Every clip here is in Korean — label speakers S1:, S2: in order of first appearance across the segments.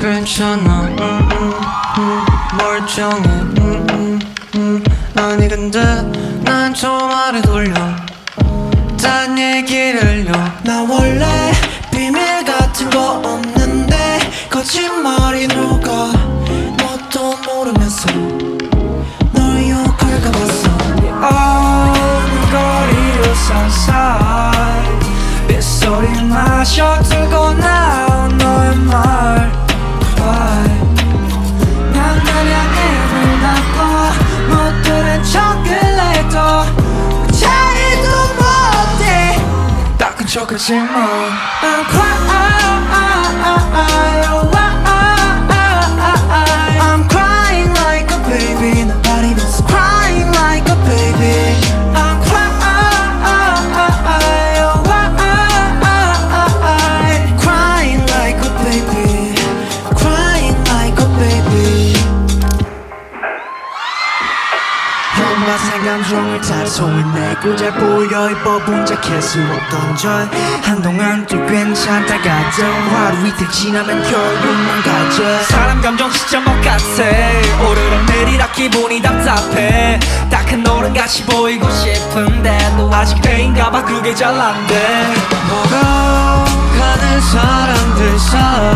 S1: 괜찮아. 멀쩡해. 음, 음, 음. 아니 근데 난좀 아래 돌려. 딴 얘기를요
S2: 나 원래 비밀 같은 거 없는데 거짓말이 누가 뭣도 모르면서 널 유혹할까 봤어 어느 거리로 살살 빗소리 마셔 들고 나온 너의 말 닦은 척하지만 I'm crying 현마생 감정을 다소해내고 잘 보여 이뻐본 자켓으로 던져 한동안 또 괜찮다가도 하루 이틀 지나면 결국만 가져.
S3: 사람 감정 진짜 못 같아. 오르락 내리락 기분이 답답해. 딱큰 노른 같이 보이고 싶은데 또 아직 배인가봐 그게 잘 안돼
S1: 걸어가는 사람들 사이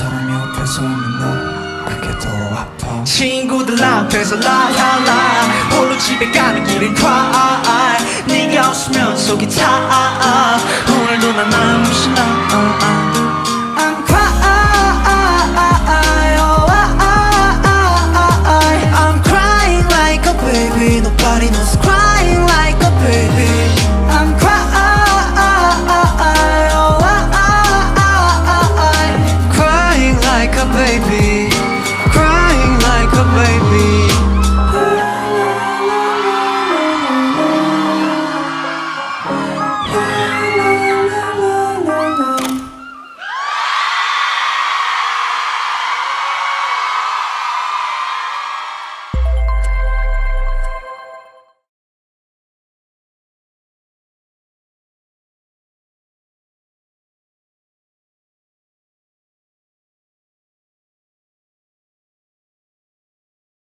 S2: 사람 옆에서 있는 너 그게 더 아파.
S3: 친구들 앞에서 라라라. 홀로 집에 가는 길은 cry 네가 없으면 속이 타. 오늘도 be